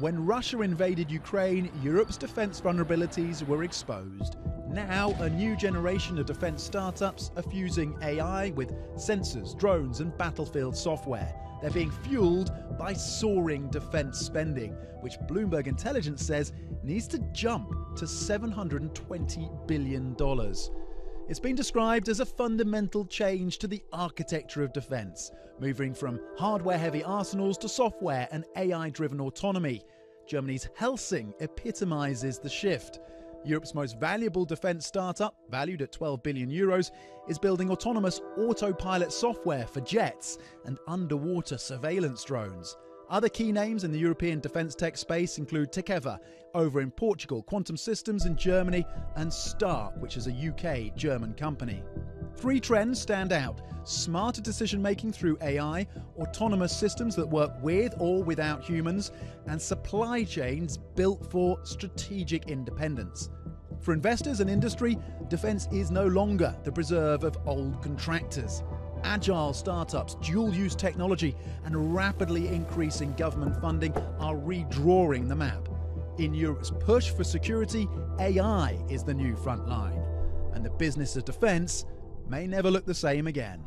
When Russia invaded Ukraine, Europe's defense vulnerabilities were exposed. Now, a new generation of defense startups are fusing AI with sensors, drones, and battlefield software. They're being fueled by soaring defense spending, which Bloomberg Intelligence says needs to jump to $720 billion. It's been described as a fundamental change to the architecture of defence, moving from hardware heavy arsenals to software and AI driven autonomy. Germany's Helsing epitomises the shift. Europe's most valuable defence startup, valued at 12 billion euros, is building autonomous autopilot software for jets and underwater surveillance drones. Other key names in the European defence tech space include Tekever over in Portugal, Quantum Systems in Germany, and Stark, which is a UK German company. Three trends stand out smarter decision making through AI, autonomous systems that work with or without humans, and supply chains built for strategic independence. For investors and industry, defence is no longer the preserve of old contractors agile startups, dual use technology, and rapidly increasing government funding are redrawing the map. In Europe's push for security, AI is the new front line, and the business of defence may never look the same again.